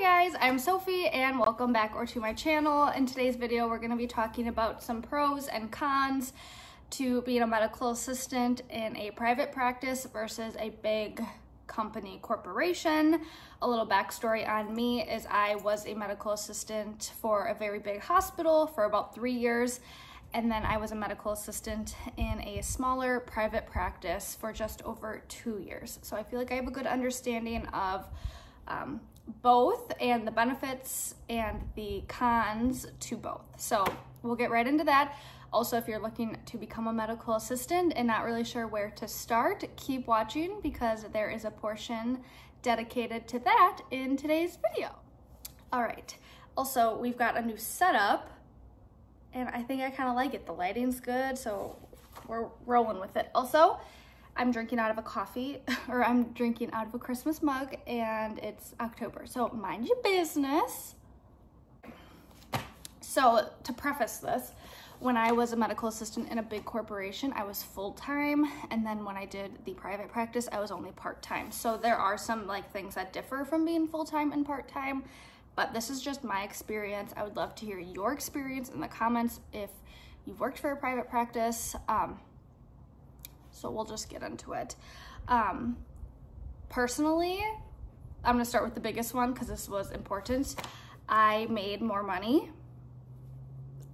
Guys, I'm Sophie and welcome back or to my channel. In today's video, we're gonna be talking about some pros and cons to being a medical assistant in a private practice versus a big company corporation. A little backstory on me is I was a medical assistant for a very big hospital for about three years and then I was a medical assistant in a smaller private practice for just over two years. So I feel like I have a good understanding of um, both and the benefits and the cons to both. So we'll get right into that. Also, if you're looking to become a medical assistant and not really sure where to start, keep watching because there is a portion dedicated to that in today's video. All right, also we've got a new setup and I think I kind of like it. The lighting's good, so we're rolling with it. Also, I'm drinking out of a coffee, or I'm drinking out of a Christmas mug, and it's October, so mind your business. So to preface this, when I was a medical assistant in a big corporation, I was full-time, and then when I did the private practice, I was only part-time. So there are some like things that differ from being full-time and part-time, but this is just my experience. I would love to hear your experience in the comments if you've worked for a private practice. Um, so we'll just get into it. Um, personally, I'm gonna start with the biggest one because this was important. I made more money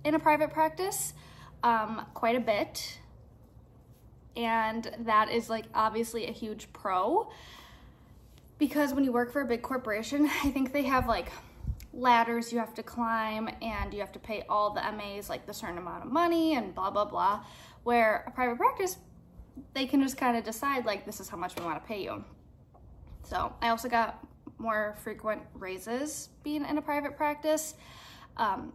in a private practice, um, quite a bit. And that is like obviously a huge pro because when you work for a big corporation, I think they have like ladders you have to climb and you have to pay all the MAs like the certain amount of money and blah, blah, blah. Where a private practice, they can just kind of decide like, this is how much we want to pay you. So I also got more frequent raises being in a private practice. Um,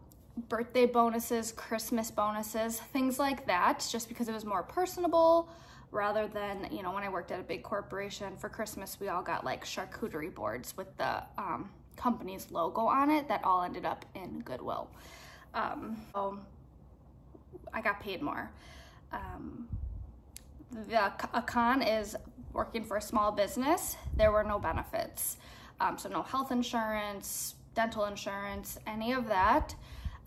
birthday bonuses, Christmas bonuses, things like that, just because it was more personable rather than, you know, when I worked at a big corporation for Christmas, we all got like charcuterie boards with the um, company's logo on it that all ended up in Goodwill. Um, so I got paid more. Um, the a con is working for a small business. There were no benefits. Um, so no health insurance, dental insurance, any of that.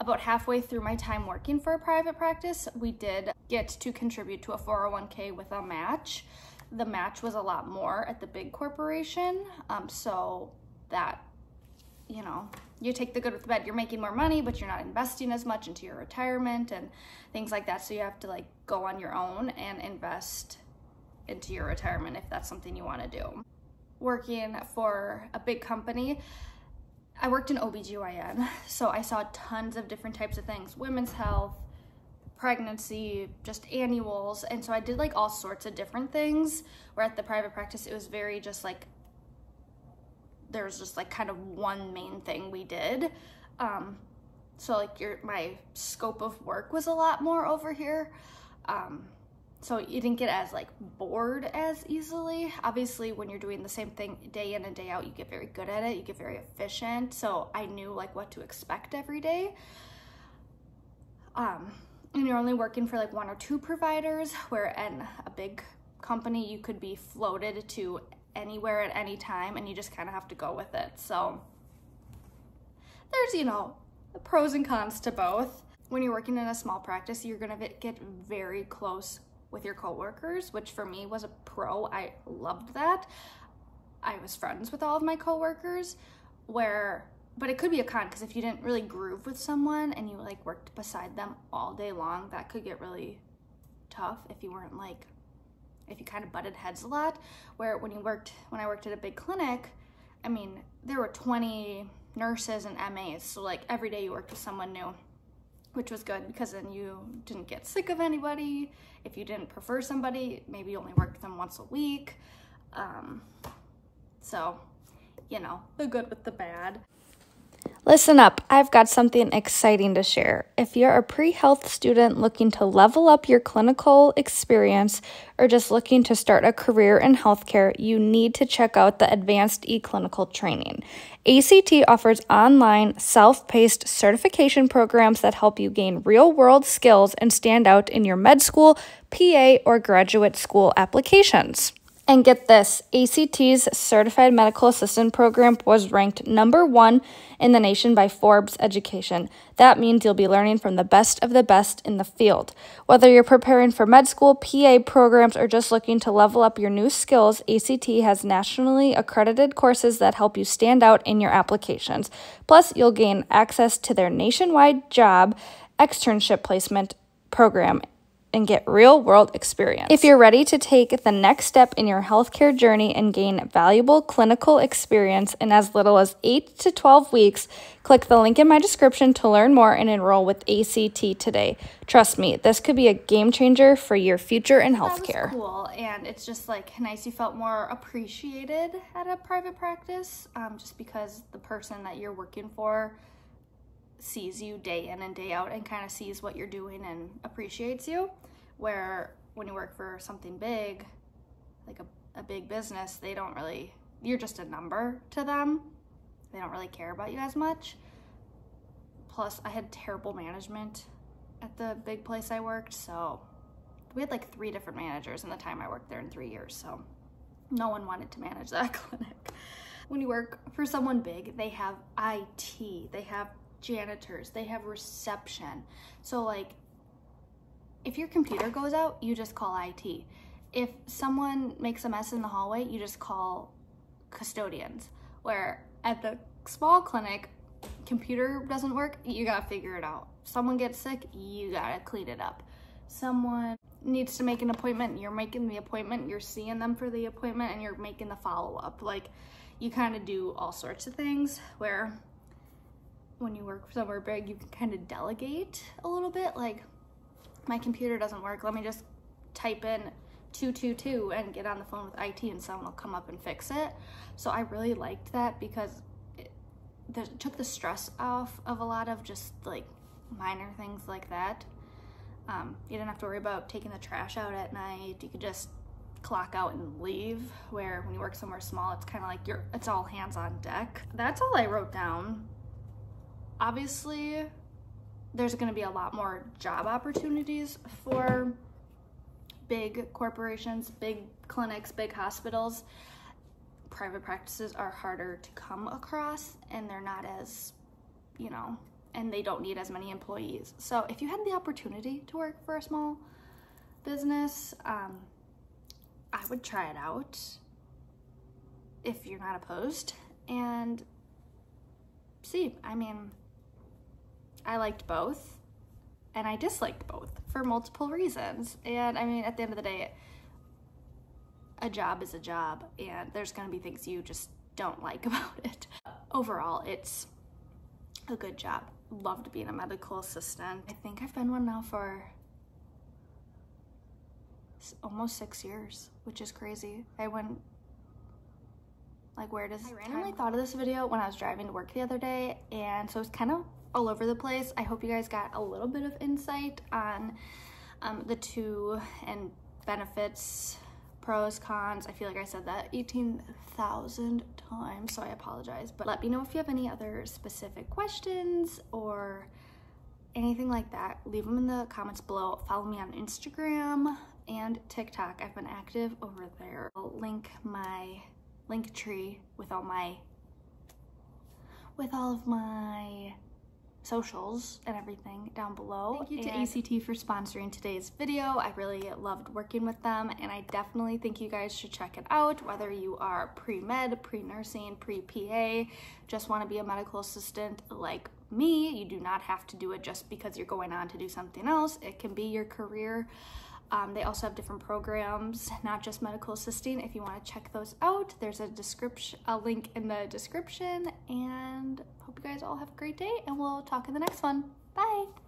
About halfway through my time working for a private practice, we did get to contribute to a 401k with a match. The match was a lot more at the big corporation, um, so that you know, you take the good with the bad. You're making more money, but you're not investing as much into your retirement and things like that. So you have to like go on your own and invest into your retirement if that's something you want to do. Working for a big company, I worked in OBGYN, so I saw tons of different types of things, women's health, pregnancy, just annuals. And so I did like all sorts of different things. Where at the private practice, it was very just like there was just like kind of one main thing we did. Um, so like your my scope of work was a lot more over here. Um, so you didn't get as like bored as easily. Obviously, when you're doing the same thing day in and day out, you get very good at it. You get very efficient. So I knew like what to expect every day. Um, and you're only working for like one or two providers, where in a big company you could be floated to anywhere at any time and you just kind of have to go with it. So there's, you know, pros and cons to both. When you're working in a small practice, you're gonna get very close with your coworkers, which for me was a pro. I loved that. I was friends with all of my coworkers where but it could be a con because if you didn't really groove with someone and you like worked beside them all day long, that could get really tough if you weren't like if you kind of butted heads a lot, where when you worked, when I worked at a big clinic, I mean, there were 20 nurses and MAs, so like every day you worked with someone new, which was good because then you didn't get sick of anybody. If you didn't prefer somebody, maybe you only worked with them once a week. Um, so, you know, the good with the bad. Listen up, I've got something exciting to share. If you're a pre health student looking to level up your clinical experience or just looking to start a career in healthcare, you need to check out the Advanced Clinical Training. ACT offers online, self paced certification programs that help you gain real world skills and stand out in your med school, PA, or graduate school applications. And get this ACT's Certified Medical Assistant program was ranked number one in the nation by Forbes Education. That means you'll be learning from the best of the best in the field. Whether you're preparing for med school, PA programs, or just looking to level up your new skills, ACT has nationally accredited courses that help you stand out in your applications. Plus, you'll gain access to their nationwide job externship placement program and get real world experience. If you're ready to take the next step in your healthcare journey and gain valuable clinical experience in as little as 8 to 12 weeks, click the link in my description to learn more and enroll with ACT today. Trust me, this could be a game changer for your future in healthcare. cool, and it's just like nice you felt more appreciated at a private practice um, just because the person that you're working for sees you day in and day out and kind of sees what you're doing and appreciates you. Where when you work for something big, like a, a big business, they don't really, you're just a number to them. They don't really care about you as much. Plus, I had terrible management at the big place I worked, so we had like three different managers in the time I worked there in three years, so no one wanted to manage that clinic. When you work for someone big, they have IT, they have janitors, they have reception. So like if your computer goes out, you just call IT. If someone makes a mess in the hallway, you just call custodians. Where at the small clinic, computer doesn't work, you gotta figure it out. Someone gets sick, you gotta clean it up. Someone needs to make an appointment, you're making the appointment, you're seeing them for the appointment, and you're making the follow up. Like, you kind of do all sorts of things where when you work somewhere big, you can kind of delegate a little bit. Like, my computer doesn't work. Let me just type in 222 and get on the phone with IT and someone will come up and fix it. So I really liked that because it, it took the stress off of a lot of just like minor things like that. Um, you didn't have to worry about taking the trash out at night. You could just clock out and leave where when you work somewhere small it's kind of like you're it's all hands on deck that's all i wrote down obviously there's going to be a lot more job opportunities for big corporations, big clinics, big hospitals. Private practices are harder to come across and they're not as, you know, and they don't need as many employees. So if you had the opportunity to work for a small business, um, I would try it out if you're not opposed and see. I mean, I liked both and I disliked both for multiple reasons. And I mean, at the end of the day, a job is a job and there's going to be things you just don't like about it. Overall, it's a good job. Loved being a medical assistant. I think I've been one now for almost six years, which is crazy. I went like where does I randomly thought of this video when I was driving to work the other day and so it's kind of all over the place. I hope you guys got a little bit of insight on um, the two and benefits, pros, cons. I feel like I said that 18,000 times, so I apologize. But let me know if you have any other specific questions or anything like that. Leave them in the comments below. Follow me on Instagram and TikTok. I've been active over there. I'll link my link tree with all my with all of my socials and everything down below. Thank you to ACT for sponsoring today's video. I really loved working with them and I definitely think you guys should check it out whether you are pre-med, pre-nursing, pre-PA, just want to be a medical assistant like me. You do not have to do it just because you're going on to do something else. It can be your career. Um, they also have different programs, not just medical assisting. If you want to check those out, there's a description, a link in the description. And hope you guys all have a great day, and we'll talk in the next one. Bye.